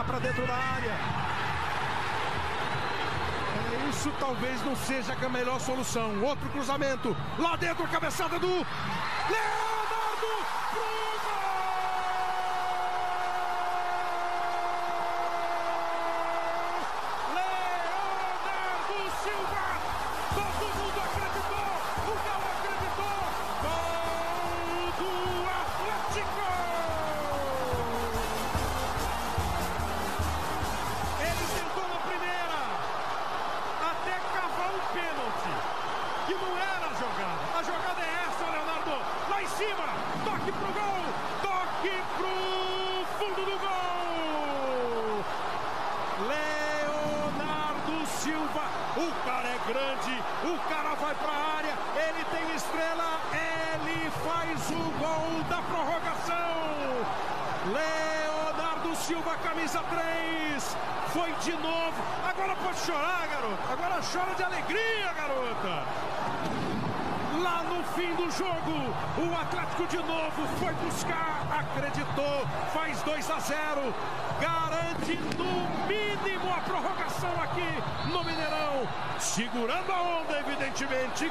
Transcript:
para dentro da área. É, isso talvez não seja a melhor solução. Outro cruzamento. Lá dentro, cabeçada do Leonardo que não era a jogada. A jogada é essa, Leonardo. Lá em cima, toque pro gol, toque pro fundo do gol. Leonardo Silva, o cara é grande, o cara vai pra área, ele tem estrela, ele faz o gol da prorrogação. Leonardo Silva, camisa 3, foi de novo. Agora pode chorar, garoto. Agora chora de alegria, garota. Lá no fim do jogo, o Atlético de novo foi buscar, acreditou, faz 2 a 0, garante no mínimo a prorrogação aqui no Mineirão, segurando a onda, evidentemente.